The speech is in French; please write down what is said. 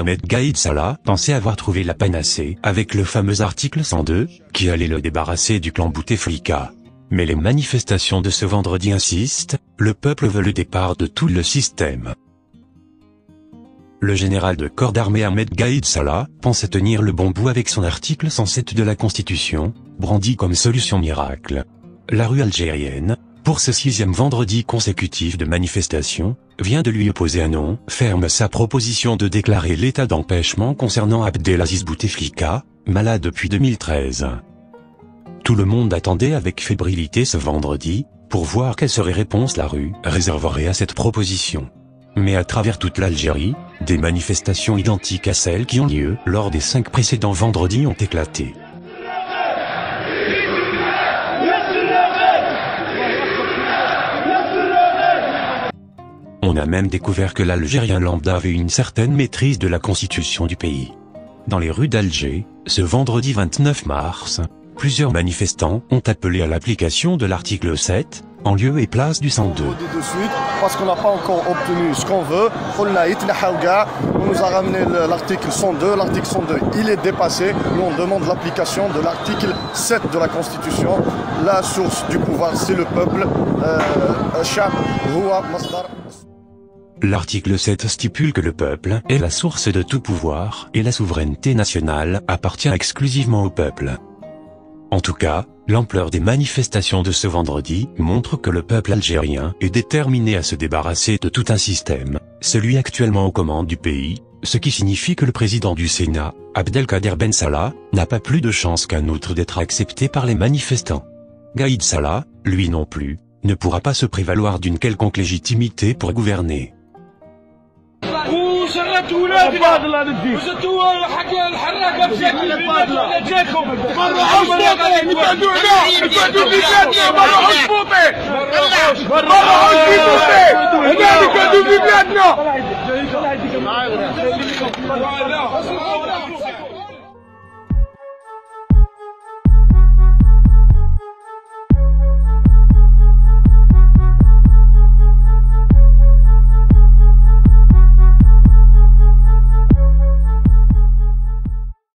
Ahmed Gaïd Salah pensait avoir trouvé la panacée avec le fameux article 102, qui allait le débarrasser du clan Bouteflika. Mais les manifestations de ce vendredi insistent, le peuple veut le départ de tout le système. Le général de corps d'armée Ahmed Gaïd Salah pensait tenir le bon bout avec son article 107 de la Constitution, brandi comme solution miracle. La rue algérienne, pour ce sixième vendredi consécutif de manifestation, vient de lui opposer un nom ferme sa proposition de déclarer l'état d'empêchement concernant Abdelaziz Bouteflika, malade depuis 2013. Tout le monde attendait avec fébrilité ce vendredi, pour voir quelle serait réponse la rue réserverait à cette proposition. Mais à travers toute l'Algérie, des manifestations identiques à celles qui ont lieu lors des cinq précédents vendredis ont éclaté. On a même découvert que l'Algérien lambda avait une certaine maîtrise de la constitution du pays. Dans les rues d'Alger, ce vendredi 29 mars, plusieurs manifestants ont appelé à l'application de l'article 7, en lieu et place du 102. de suite parce qu'on n'a pas encore obtenu ce qu'on veut. On nous a ramené l'article 102. L'article 102, il est dépassé. Nous, on demande l'application de l'article 7 de la Constitution. La source du pouvoir, c'est le peuple. Euh, L'article 7 stipule que le peuple est la source de tout pouvoir et la souveraineté nationale appartient exclusivement au peuple. En tout cas, l'ampleur des manifestations de ce vendredi montre que le peuple algérien est déterminé à se débarrasser de tout un système, celui actuellement aux commandes du pays, ce qui signifie que le président du Sénat, Abdelkader Ben Salah, n'a pas plus de chance qu'un autre d'être accepté par les manifestants. Gaïd Salah, lui non plus, ne pourra pas se prévaloir d'une quelconque légitimité pour gouverner. زدتوا ولادنا البادلة نديك وزدتوا حق الحراقة بشكل البادلة جاكم مرحوش بوطي نبادوا هنا نبادوا بلادنا مرحوش بوطي مرحوش بوطي هنا نبادوا بلادنا